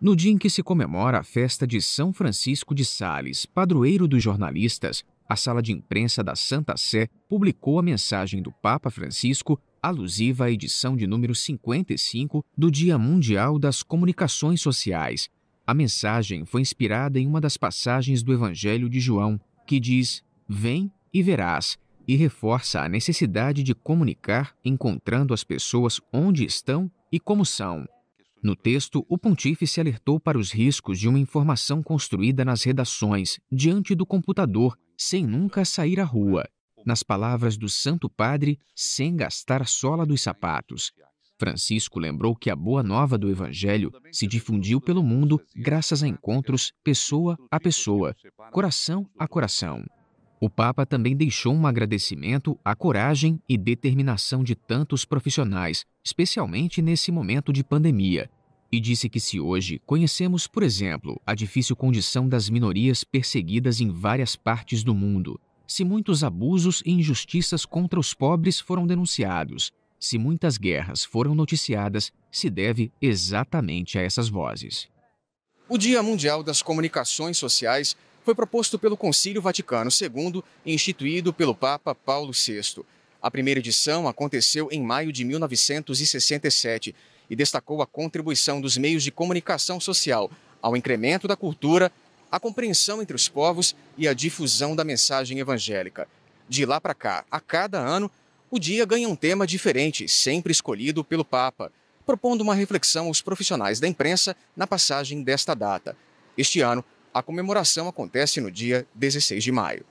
No dia em que se comemora a festa de São Francisco de Sales, padroeiro dos jornalistas, a sala de imprensa da Santa Sé publicou a mensagem do Papa Francisco alusiva à edição de número 55 do Dia Mundial das Comunicações Sociais. A mensagem foi inspirada em uma das passagens do Evangelho de João, que diz: Vem e verás, e reforça a necessidade de comunicar encontrando as pessoas onde estão e como são. No texto, o pontífice alertou para os riscos de uma informação construída nas redações, diante do computador, sem nunca sair à rua. Nas palavras do Santo Padre, sem gastar a sola dos sapatos. Francisco lembrou que a boa nova do Evangelho se difundiu pelo mundo graças a encontros pessoa a pessoa, coração a coração. O Papa também deixou um agradecimento à coragem e determinação de tantos profissionais, especialmente nesse momento de pandemia, e disse que se hoje conhecemos, por exemplo, a difícil condição das minorias perseguidas em várias partes do mundo, se muitos abusos e injustiças contra os pobres foram denunciados, se muitas guerras foram noticiadas, se deve exatamente a essas vozes. O Dia Mundial das Comunicações Sociais foi proposto pelo Concílio Vaticano II e instituído pelo Papa Paulo VI. A primeira edição aconteceu em maio de 1967 e destacou a contribuição dos meios de comunicação social ao incremento da cultura, a compreensão entre os povos e a difusão da mensagem evangélica. De lá para cá, a cada ano, o dia ganha um tema diferente, sempre escolhido pelo Papa, propondo uma reflexão aos profissionais da imprensa na passagem desta data. Este ano, a comemoração acontece no dia 16 de maio.